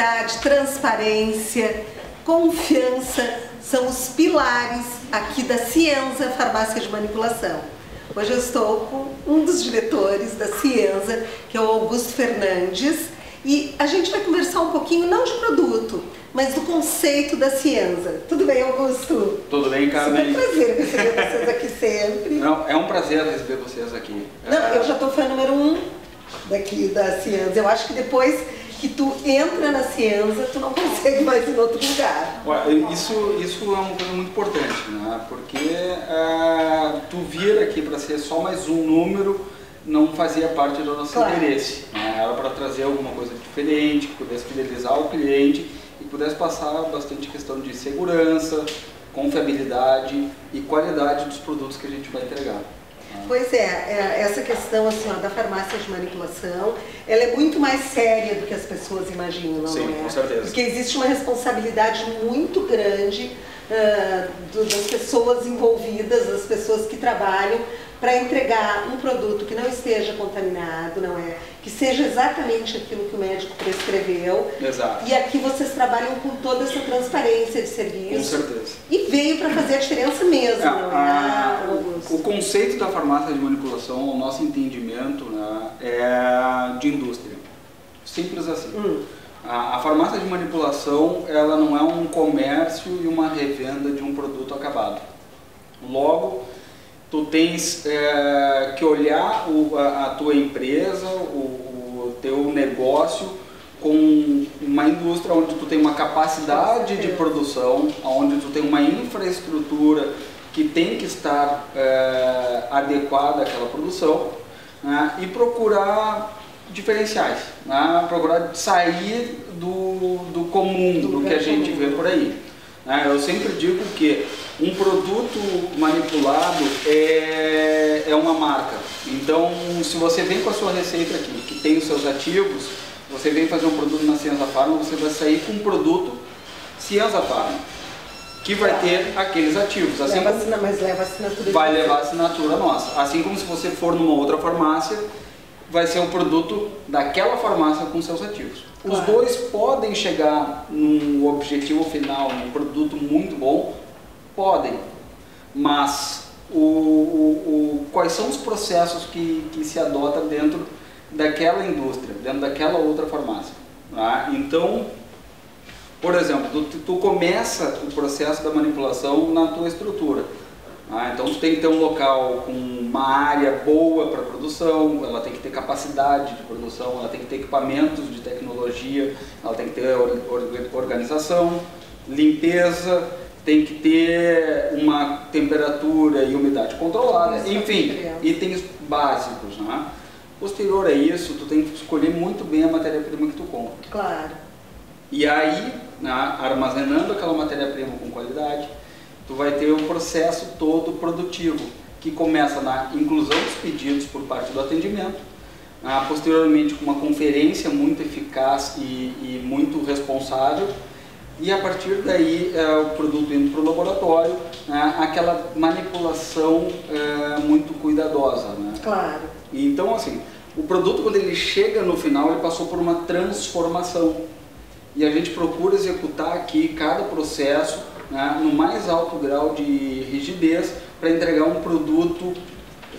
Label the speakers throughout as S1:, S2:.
S1: qualidade, transparência, confiança são os pilares aqui da Cienza Farmácia de Manipulação. Hoje eu estou com um dos diretores da Cienza, que é o Augusto Fernandes, e a gente vai conversar um pouquinho, não de produto, mas do conceito da Cienza. Tudo bem, Augusto?
S2: Tudo bem, Carmen?
S1: É um prazer receber vocês aqui sempre.
S2: Não, é um prazer receber vocês aqui.
S1: Não, eu já estou fã número um daqui da Cienza. Eu acho que depois que tu entra na ciência, tu não consegue mais ir em outro lugar.
S2: Isso, isso é uma coisa muito importante, né? porque uh, tu vir aqui para ser só mais um número não fazia parte do nosso claro. interesse. Né? Era para trazer alguma coisa diferente, que pudesse fidelizar o cliente e pudesse passar bastante questão de segurança, confiabilidade e qualidade dos produtos que a gente vai entregar.
S1: Pois é, é, essa questão assim, ó, da farmácia de manipulação, ela é muito mais séria do que as pessoas imaginam,
S2: Sim,
S1: não é?
S2: com certeza.
S1: Porque existe uma responsabilidade muito grande uh, das pessoas envolvidas, das pessoas que trabalham para entregar um produto que não esteja contaminado, não é? Que seja exatamente aquilo que o médico prescreveu.
S2: Exato.
S1: E aqui vocês trabalham com toda essa transparência de serviço.
S2: Com certeza.
S1: E veio para fazer a diferença mesmo, é, não é? A,
S2: o conceito da farmácia de manipulação, o nosso entendimento, né, é de indústria. Simples assim. Hum. A, a farmácia de manipulação, ela não é um comércio e uma revenda de um produto acabado. Logo, tu tens é, que olhar o, a, a, tua empresa, o, o, teu negócio com uma indústria onde tu tem uma capacidade de produção, onde tu tem uma infraestrutura que tem que estar é, adequada àquela produção né, e procurar diferenciais, né, procurar sair do, do comum, do, do que a gente vê por aí. Né? Eu sempre digo que um produto manipulado é, é uma marca. Então, se você vem com a sua receita aqui, que tem os seus ativos, você vem fazer um produto na Cienza Farma, você vai sair com um produto Cienza Farma, que vai ter aqueles ativos.
S1: Assim leva como, mas leva assinatura.
S2: Vai levar a assinatura nossa. Assim como se você for numa outra farmácia, vai ser um produto daquela farmácia com seus ativos. Claro. Os dois podem chegar num objetivo final, num produto muito bom, podem, mas o, o, o, quais são os processos que, que se adota dentro daquela indústria, dentro daquela outra farmácia. Tá? Então, por exemplo, tu, tu começa o processo da manipulação na tua estrutura. Ah, então tu tem que ter um local com uma área boa para produção, ela tem que ter capacidade de produção, ela tem que ter equipamentos de tecnologia, ela tem que ter organização, limpeza, tem que ter uma temperatura e umidade controlada, isso enfim, itens básicos. Né? Posterior a isso, tu tem que escolher muito bem a matéria-prima que tu compra.
S1: Claro.
S2: E aí, né, armazenando aquela matéria-prima com qualidade, tu vai ter um processo todo produtivo, que começa na inclusão dos pedidos por parte do atendimento, ah, posteriormente com uma conferência muito eficaz e, e muito responsável, e a partir daí é, o produto indo para o laboratório, né, aquela manipulação é, muito cuidadosa. Né?
S1: Claro.
S2: Então, assim, o produto quando ele chega no final, ele passou por uma transformação. E a gente procura executar aqui cada processo né, no mais alto grau de rigidez para entregar um produto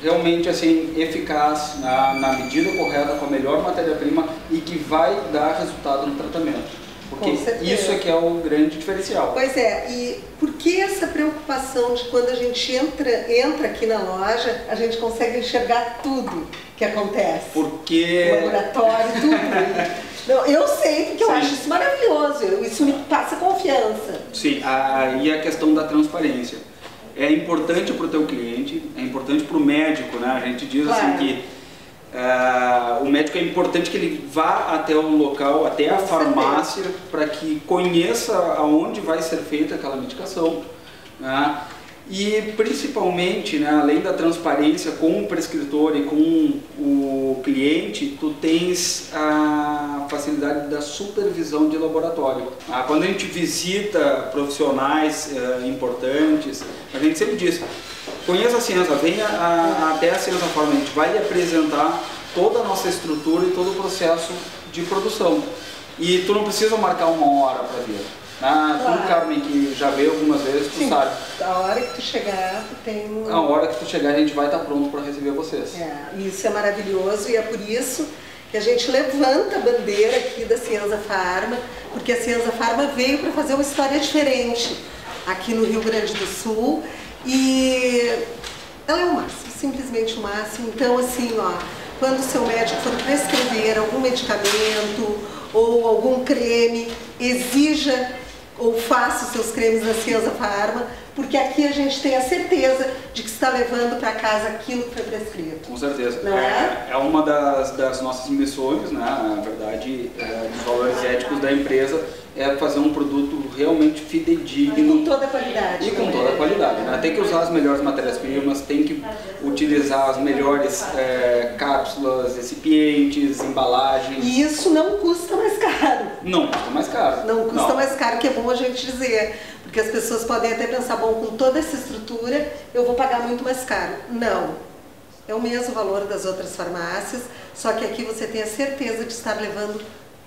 S2: realmente assim eficaz na, na medida correta com a melhor matéria-prima e que vai dar resultado no tratamento. Porque isso é que é o grande diferencial.
S1: Pois é, e por que essa preocupação de quando a gente entra, entra aqui na loja, a gente consegue enxergar tudo que acontece?
S2: Porque...
S1: O laboratório, tudo. Não, eu sei, porque Sim. eu acho isso maravilhoso, isso me passa confiança.
S2: Sim, aí a questão da transparência. É importante para o teu cliente, é importante para o médico, né? A gente diz assim, claro. assim que uh, o médico é importante que ele vá até o local, até a farmácia, para que conheça aonde vai ser feita aquela medicação. Né? E principalmente, né, além da transparência com o prescritor e com o cliente, tu tens a facilidade da supervisão de laboratório. Ah, quando a gente visita profissionais eh, importantes, a gente sempre diz, conheça a ciência, venha a, até a ciência forma, a gente vai lhe apresentar toda a nossa estrutura e todo o processo de produção. E tu não precisa marcar uma hora para vir. Ah, claro. Tu, Carmen, que já veio algumas vezes, tu
S1: Sim,
S2: sabe.
S1: A hora que tu chegar, tu tem um...
S2: A hora que tu chegar, a gente vai estar pronto para receber vocês.
S1: É, isso é maravilhoso e é por isso que a gente levanta a bandeira aqui da Cienza Farma, porque a Cienza Farma veio para fazer uma história diferente aqui no Rio Grande do Sul e ela é o máximo, simplesmente o máximo. Então, assim, ó, quando o seu médico for prescrever algum medicamento ou algum creme, exija ou faça os seus cremes da Cienza Farma, porque aqui a gente tem a certeza de que está levando para casa aquilo que foi prescrito.
S2: Com certeza.
S1: Não é?
S2: é, é uma das, das, nossas missões, né? na verdade, é, dos valores éticos da empresa, é fazer um produto realmente fidedigno.
S1: E com toda a qualidade.
S2: E com toda a qualidade. Né? Tem que usar as melhores matérias-primas, tem que utilizar as melhores é, cápsulas, recipientes, embalagens.
S1: E isso não custa mais caro.
S2: Não custa mais caro.
S1: Não custa não. mais caro, que é bom a gente dizer. Porque as pessoas podem até pensar, bom, com toda essa estrutura eu vou pagar muito mais caro. Não. É o mesmo valor das outras farmácias, só que aqui você tem a certeza de estar levando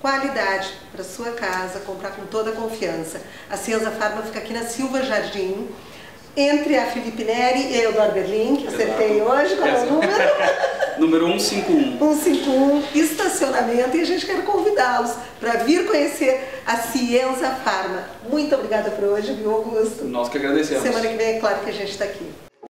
S1: qualidade para sua casa, comprar com toda a confiança. A Cienza Farma fica aqui na Silva Jardim, entre a Felipe Neri e a Eduardo Berlim, que acertei hoje, qual é o número?
S2: número 151.
S1: 151, estacionamento, e a gente quer convidá-los para vir conhecer a Cienza Farma. Muito obrigada por hoje, viu, Augusto?
S2: Nós que agradecemos.
S1: Semana que vem é claro que a gente está aqui.